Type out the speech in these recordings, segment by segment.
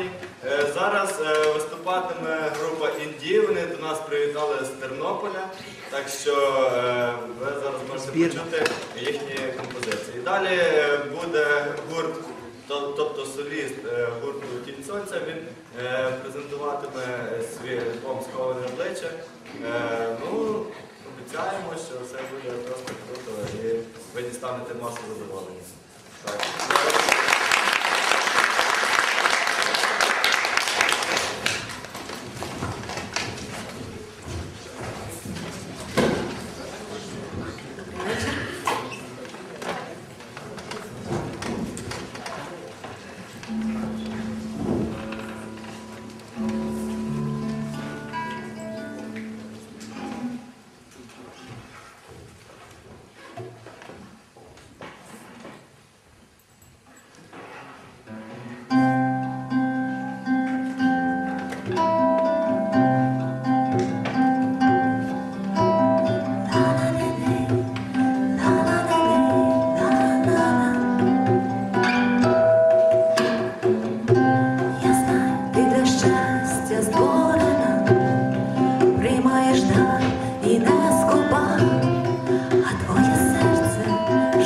е. Е, Зараз е, виступатиме група Індії. Вони до нас привітали з Тернополя. Так що е, ви зараз можете почути їхні композиції. Далі буде гурт, тобто соліст гурту Тінь Сонця. Він презентуватиме свій альбом «Сховане обличчя. Ну, обіцяємо, що все буде просто круто і ви дістанете масу задоволення. Так.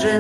вже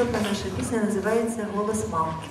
Наступна наша пісня називається Голос мамки.